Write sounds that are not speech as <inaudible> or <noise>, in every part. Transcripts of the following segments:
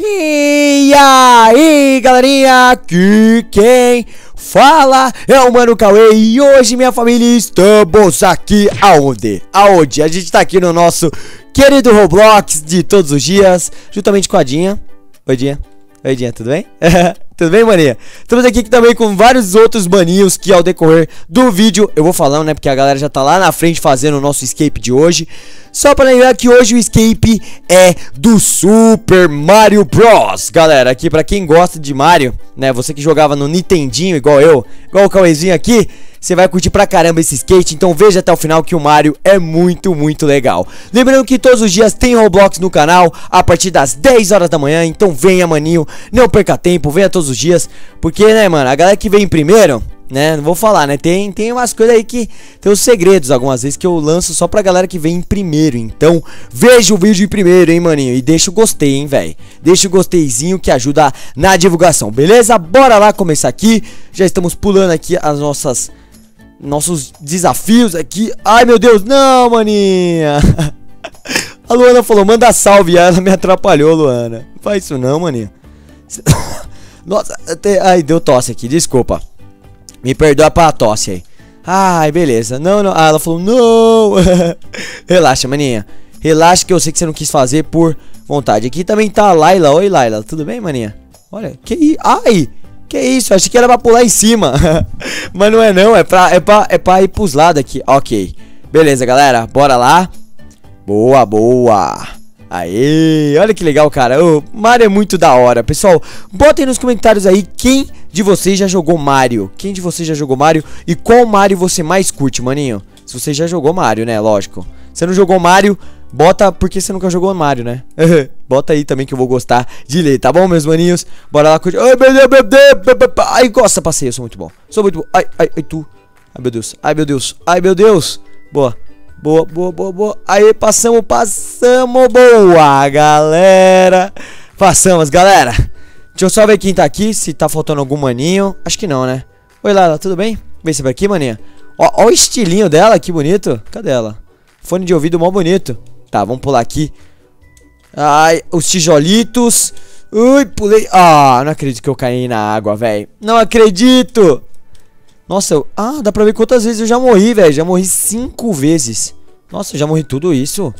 E aí galerinha, aqui quem fala é o Mano Cauê e hoje minha família estamos aqui aonde? Aonde? A gente tá aqui no nosso querido Roblox de todos os dias, juntamente com a Dinha Oi Dinha, oi Dinha, tudo bem? <laughs> Tudo bem, maninha? Estamos aqui também com vários outros maninhos que ao decorrer do vídeo eu vou falando, né? Porque a galera já tá lá na frente fazendo o nosso escape de hoje. Só para lembrar que hoje o escape é do Super Mario Bros. Galera, aqui para quem gosta de Mario, né? Você que jogava no Nintendinho igual eu, igual o Cauêzinho aqui, você vai curtir pra caramba esse skate, então veja até o final que o Mario é muito, muito legal. Lembrando que todos os dias tem Roblox no canal, a partir das 10 horas da manhã, então venha maninho, não perca tempo, venha todos os dias, porque né mano, a galera que vem primeiro né? Não vou falar, né? Tem, tem umas coisas aí que tem os segredos algumas vezes que eu lanço só pra galera que vem em primeiro. Então, veja o vídeo em primeiro, hein, maninho? E deixa o gostei, hein, velho? Deixa o gosteizinho que ajuda na divulgação, beleza? Bora lá começar aqui. Já estamos pulando aqui as nossas nossos desafios aqui. Ai, meu Deus, não, maninha. <laughs> A Luana falou, manda salve. Ela me atrapalhou, Luana. Não faz isso não, maninha. <laughs> Nossa, até... ai, deu tosse aqui, desculpa. Me perdoa pra tosse aí. Ai, beleza. Não, não. Ah, ela falou, não. <laughs> Relaxa, maninha. Relaxa que eu sei que você não quis fazer por vontade. Aqui também tá a Laila. Oi, Laila. Tudo bem, maninha? Olha, que? Ai! Que isso? Achei que era pra pular em cima. <laughs> Mas não é não. É pra, é, pra, é pra ir pros lados aqui. Ok. Beleza, galera. Bora lá. Boa, boa. Aê, olha que legal, cara. O Mario é muito da hora. Pessoal, botem nos comentários aí quem de vocês já jogou Mario. Quem de vocês já jogou Mario e qual Mario você mais curte, maninho? Se você já jogou Mario, né? Lógico. Se não jogou Mario, bota porque você nunca jogou Mario, né? <laughs> bota aí também que eu vou gostar de ler, tá bom, meus maninhos? Bora lá curtir. Ai. Ai, gosta, passei. Eu sou muito bom. Sou muito bom. Ai, ai, ai, tu. Ai, meu Deus. Ai, meu Deus. Ai, meu Deus. Boa. Boa, boa, boa, boa. Aí, passamos, passamos. Boa, galera. Passamos, galera. Deixa eu só ver quem tá aqui, se tá faltando algum maninho. Acho que não, né? Oi, Lala, tudo bem? Vem por aqui, maninha. Ó, ó o estilinho dela, que bonito. Cadê ela? Fone de ouvido mó bonito. Tá, vamos pular aqui. Ai, os tijolitos. Ui, pulei. Ah, não acredito que eu caí na água, velho. Não acredito. Nossa, eu... Ah, dá pra ver quantas vezes eu já morri, velho. Já morri cinco vezes. Nossa, já morri tudo isso?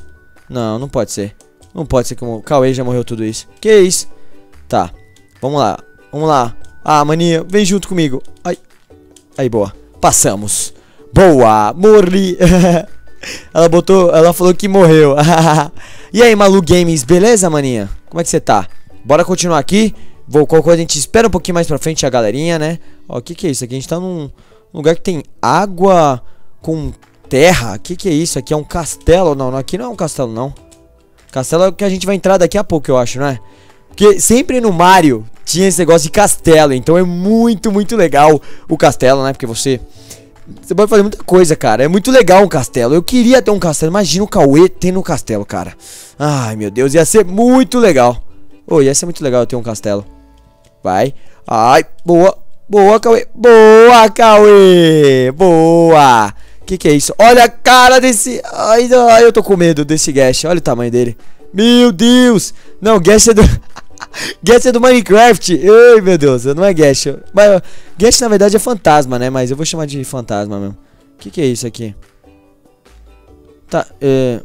Não, não pode ser. Não pode ser que o Cauê já morreu tudo isso. Que isso? Tá. Vamos lá. Vamos lá. Ah, maninha, vem junto comigo. Ai. Aí, boa. Passamos. Boa. Morri. <laughs> ela botou... Ela falou que morreu. <laughs> e aí, Malu Games, beleza, maninha? Como é que você tá? Bora continuar aqui. Vou, qualquer coisa a gente espera um pouquinho mais pra frente a galerinha, né? Ó, o que que é isso aqui? A gente tá num lugar que tem água com terra. O que que é isso? Aqui é um castelo. Não, não, aqui não é um castelo, não. Castelo é o que a gente vai entrar daqui a pouco, eu acho, não é? Porque sempre no Mario tinha esse negócio de castelo. Então é muito, muito legal o castelo, né? Porque você... Você pode fazer muita coisa, cara. É muito legal um castelo. Eu queria ter um castelo. Imagina o Cauê tendo um castelo, cara. Ai, meu Deus. Ia ser muito legal. Oh, ia ser muito legal ter um castelo. Vai. Ai, boa. Boa, Cauê. Boa, Cauê. Boa. Que que é isso? Olha a cara desse... Ai, ai, eu tô com medo desse Gash. Olha o tamanho dele. Meu Deus. Não, Gash é do... <laughs> <laughs> Gash é do Minecraft. Ai, meu Deus. Não é Gash. Mas, Gash, na verdade, é fantasma, né? Mas eu vou chamar de fantasma mesmo. Que que é isso aqui? Tá, é...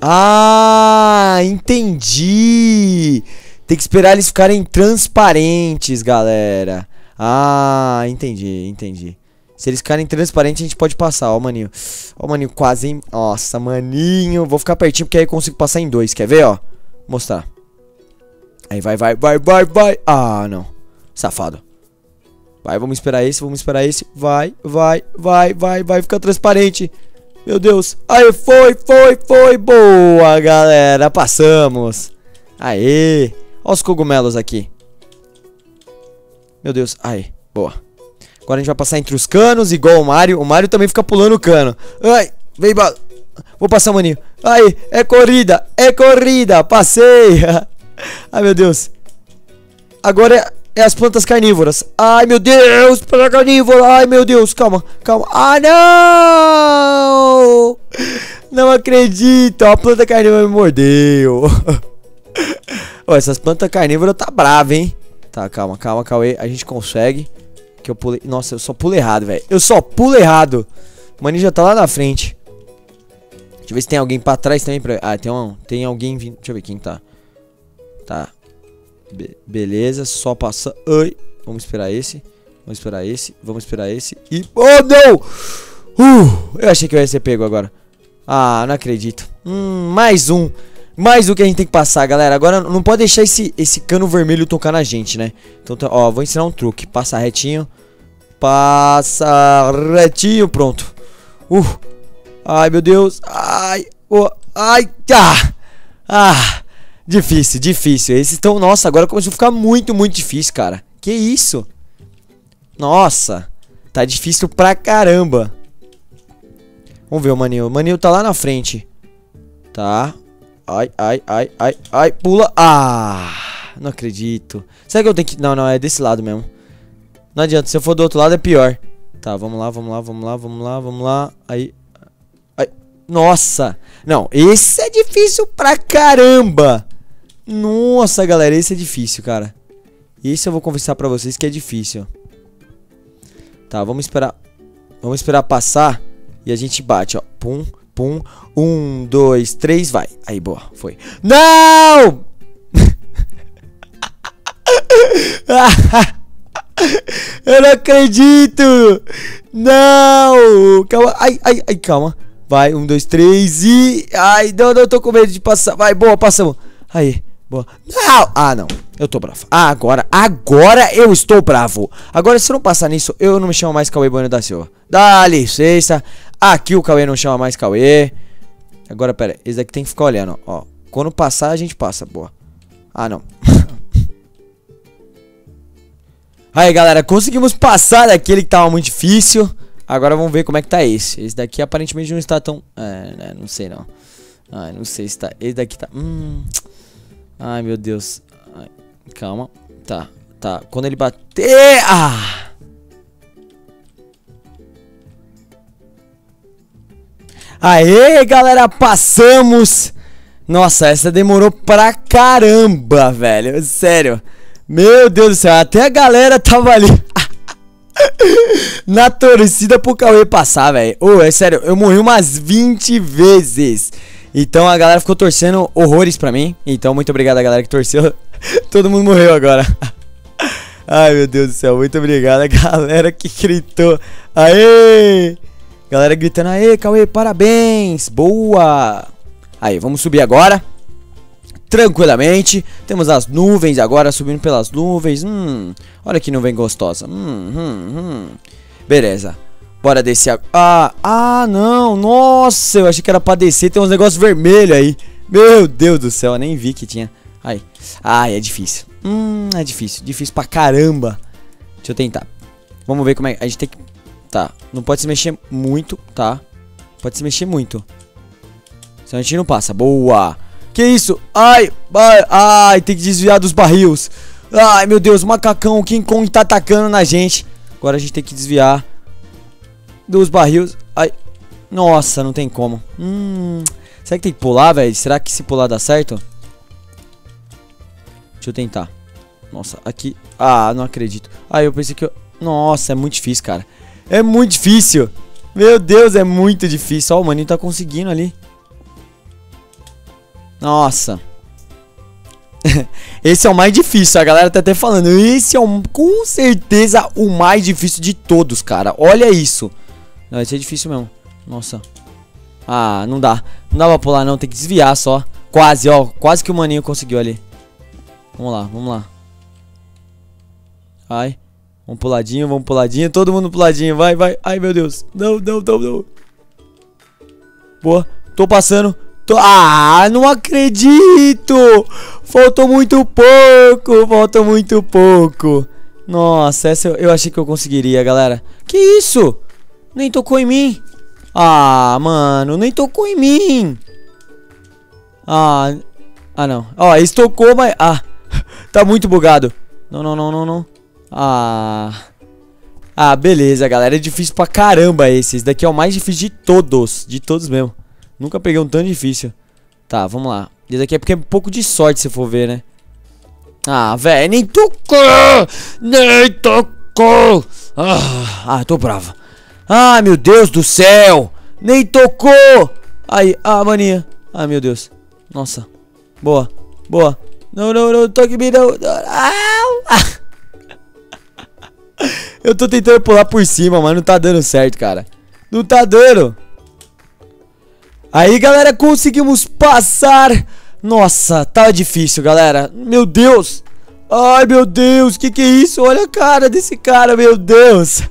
Ah, entendi. Tem que esperar eles ficarem transparentes, galera. Ah, entendi, entendi. Se eles ficarem transparentes, a gente pode passar, ó, maninho. Ó, maninho, quase? Nossa, maninho. Vou ficar pertinho porque aí eu consigo passar em dois. Quer ver, ó? Mostrar. Aí, vai, vai, vai, vai, vai. Ah, não. Safado. Vai, vamos esperar esse, vamos esperar esse. Vai, vai, vai, vai, vai ficar transparente. Meu Deus. Aí, foi, foi, foi. Boa, galera. Passamos. Aê. Olha os cogumelos aqui. Meu Deus. Aí, boa. Agora a gente vai passar entre os canos, igual o Mario. O Mario também fica pulando o cano. Ai, vem, bala. Vou passar, maninho. Aí, é corrida, é corrida. Passei. <laughs> Ai, meu Deus. Agora é é as plantas carnívoras. Ai, meu Deus, planta carnívora. Ai, meu Deus, calma, calma. Ah, não! Não acredito, a planta carnívora me mordeu. <laughs> Ô, essas plantas carnívoras tá brava, hein? Tá, calma, calma, Cauê. A gente consegue. Que eu pulei. Nossa, eu só pulo errado, velho. Eu só pulo errado. O maninho já tá lá na frente. Deixa eu ver se tem alguém pra trás também. Pra... Ah, tem, um, tem alguém vindo. Deixa eu ver quem tá. Tá. Be beleza, só passar. Ai. Vamos esperar esse. Vamos esperar esse. Vamos esperar esse. E. Oh, não! Uh, eu achei que eu ia ser pego agora. Ah, não acredito. Hum, mais um. Mais um que a gente tem que passar, galera. Agora não pode deixar esse, esse cano vermelho tocar na gente, né? Então, tá, ó, vou ensinar um truque. Passa retinho. Passa retinho, pronto. Uh. Ai, meu Deus. Ai. Oh, ai. Ah. Ah. Difícil, difícil. Esses estão... Nossa, agora começou a ficar muito, muito difícil, cara. Que isso? Nossa. Tá difícil pra caramba. Vamos ver o Manil. O Manil tá lá na frente. Tá. Ai, ai, ai, ai, ai. Pula. Ah, não acredito. Será que eu tenho que... Não, não, é desse lado mesmo. Não adianta, se eu for do outro lado é pior. Tá, vamos lá, vamos lá, vamos lá, vamos lá, vamos lá. Aí. Ai. Nossa. Não, esse é difícil pra caramba. Nossa, galera, esse é difícil, cara. Esse eu vou confessar pra vocês que é difícil. Tá, vamos esperar. Vamos esperar passar e a gente bate, ó. Pum, pum. Um, dois, três, vai. Aí, boa, foi. Não! <laughs> Eu não acredito! Não! Calma, ai, ai, ai, calma. Vai, um, dois, três e... Ai, não, não, tô com medo de passar. Vai, boa, passamos. Aí, Não! Ah, não. Eu tô bravo. Ah, agora, agora eu estou bravo. Agora, se não passar nisso, eu não me chamo mais Cauê Bueno da Silva. Dá licença. Aqui o Cauê não chama mais Cauê. Agora, pera, esse daqui tem que ficar olhando, ó. Quando passar, a gente passa, boa. Ah, não. <laughs> Aí, galera, conseguimos passar daquele que tava muito difícil. Agora vamos ver como é que tá esse. Esse daqui aparentemente não está tão... É, né, não sei não. Ai, não sei se tá... Esse daqui tá... Hum... Ai, meu Deus. Ai, calma. Tá, tá. Quando ele bater... Ah! Aê, galera, passamos! Nossa, essa demorou pra caramba, velho. Sério. Meu Deus do céu, até a galera tava ali <laughs> na torcida pro Cauê passar, velho. Ô, oh, é sério, eu morri umas 20 vezes. Então a galera ficou torcendo horrores pra mim. Então, muito obrigado a galera que torceu. <laughs> Todo mundo morreu agora. <laughs> Ai, meu Deus do céu, muito obrigado a galera que gritou. Aê! Galera gritando, aê, Cauê, parabéns! Boa! Aí, vamos subir agora tranquilamente. Temos as nuvens agora subindo pelas nuvens. Hum, olha que nuvem gostosa. Hum, hum, hum. Beleza. Bora descer. Ah, ah, não. Nossa, eu achei que era pra descer. Tem uns negócios vermelhos aí. Meu Deus do céu, eu nem vi que tinha. Ai. Ai, é difícil. Hum, é difícil. Difícil pra caramba. Deixa eu tentar. Vamos ver como é. A gente tem que. Tá. Não pode se mexer muito, tá? Pode se mexer muito. Senão a gente não passa. Boa. Que isso? Ai, ai, ai, tem que desviar dos barris. Ai, meu Deus, macacão, o King Kong tá atacando na gente. Agora a gente tem que desviar dos barris. Ai, nossa, não tem como. Hum, será que tem que pular, velho? Será que se pular dá certo? Deixa eu tentar. Nossa, aqui. Ah, não acredito. Ah, eu pensei que eu... Nossa, é muito difícil, cara. É muito difícil. Meu Deus, é muito difícil. Ó, o maninho tá conseguindo ali. Nossa. <laughs> Esse é o mais difícil, a galera tá até falando. Esse é um, com certeza o mais difícil de todos, cara. Olha isso. Não, esse é difícil mesmo. Nossa. Ah, não dá. Não dá pra pular não, tem que desviar só. Quase, ó. Quase que o maninho conseguiu ali. Vamos lá, vamos lá. Ai. Vamos puladinho, vamos puladinho. Todo mundo puladinho, vai, vai. Ai, meu Deus. Não, não, não, não. Boa. Tô passando. Tô... Ah, não acredito! Faltou muito pouco, faltou muito pouco. Nossa, essa eu, eu achei que eu conseguiria, galera. Que isso? Nem tocou em mim. Ah, mano, nem tocou em mim. Ah, ah não. Ó, esse tocou, mas... Ah, <laughs> tá muito bugado. Não, não, não, não, não. Ah... Ah, beleza, galera. É difícil pra caramba esse. Esse daqui é o mais difícil de todos. De todos mesmo. Nunca peguei um tão difícil. Tá, vamos lá. Esse aqui é porque é um pouco de sorte se for ver, né? Ah, velho, nem tocou! Nem tocou! Ah, ah, tô brava. Ah, meu Deus do céu! Nem tocou! Aí, ah, maninha. Ah, meu Deus. Nossa. Boa, boa. Não, não, não, toque me não. Ah! <laughs> Eu tô tentando pular por cima, mas não tá dando certo, cara. Não tá dando. Aí, galera, conseguimos passar. Nossa, tá difícil, galera. Meu Deus. Ai, meu Deus, que que é isso? Olha a cara desse cara, meu Deus.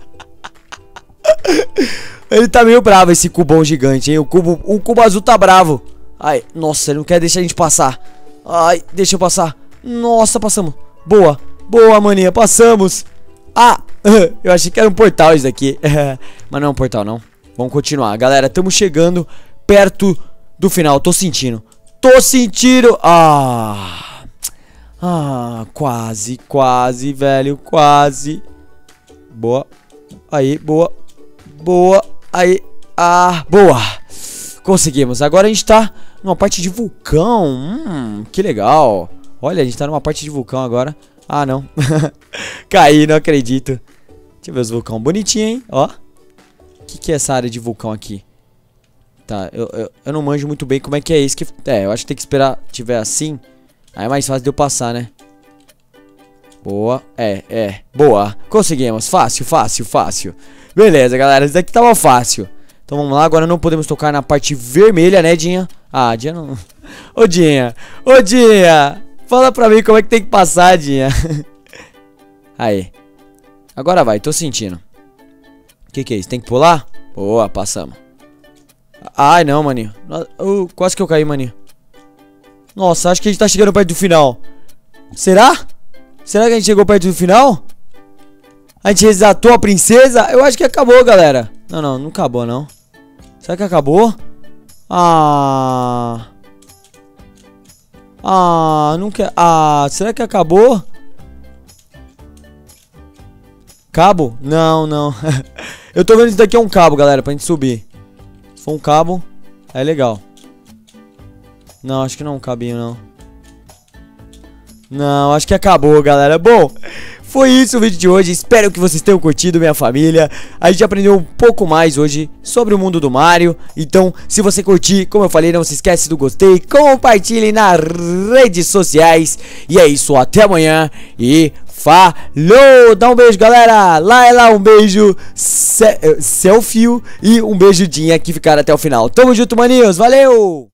<laughs> Ele tá meio bravo, esse cubão gigante, hein? O cubo, o cubo azul tá bravo. Ai, nossa, ele não quer deixar a gente passar. Ai, deixa eu passar. Nossa, passamos. Boa, boa, maninha, passamos. Ah, <laughs> eu achei que era um portal isso daqui. <laughs> Mas não é um portal, não. Vamos continuar. Galera, estamos chegando perto do final. Tô sentindo. Tô sentindo. Ah. Ah, quase, quase, velho. Quase. Boa. Aí, boa. Boa. Aí. Ah, boa. Conseguimos. Agora a gente tá numa parte de vulcão. Hum, que legal. Olha, a gente tá numa parte de vulcão agora. Ah, não. <laughs> Caí, não acredito. Deixa eu ver os vulcão. Bonitinho, hein? Ó. O que, que é essa área de vulcão aqui? Tá, eu, eu, eu, não manjo muito bem como é que é isso que... É, eu acho que tem que esperar tiver assim. Aí é mais fácil de eu passar, né? Boa, é, é, boa Conseguimos, fácil, fácil, fácil Beleza, galera, isso daqui tava fácil Então vamos lá, agora não podemos tocar na parte vermelha, né, Dinha? Ah, Dinha não... <laughs> Ô, Dinha, ô, Dinha Fala pra mim como é que tem que passar, Dinha. <laughs> Aí. Agora vai, tô sentindo. Que, que é isso? Tem que pular? Boa, passamos. Ai, não, maninho. Uh, quase que eu caí, maninho. Nossa, acho que a gente tá chegando perto do final. Será? Será que a gente chegou perto do final? A gente resgatou a princesa? Eu acho que acabou, galera. Não, não, não acabou, não. Será que acabou? Ah... Ah, não quer. Ah, será que acabou? Cabo? Não, não. <laughs> Eu tô vendo isso daqui é um cabo, galera, pra gente subir. Se for um cabo, é legal. Não, acho que não é um cabinho, não. Não, acho que acabou, galera. Bom, foi isso o vídeo de hoje, espero que vocês tenham curtido, minha família A gente aprendeu um pouco mais hoje sobre o mundo do Mario Então, se você curtir, como eu falei, não se esquece do gostei Compartilhe nas redes sociais E é isso, até amanhã e falou! Dá um beijo, galera! Lá é lá, um beijo selfie e um beijudinho que ficaram até o final Tamo junto, maninhos, valeu!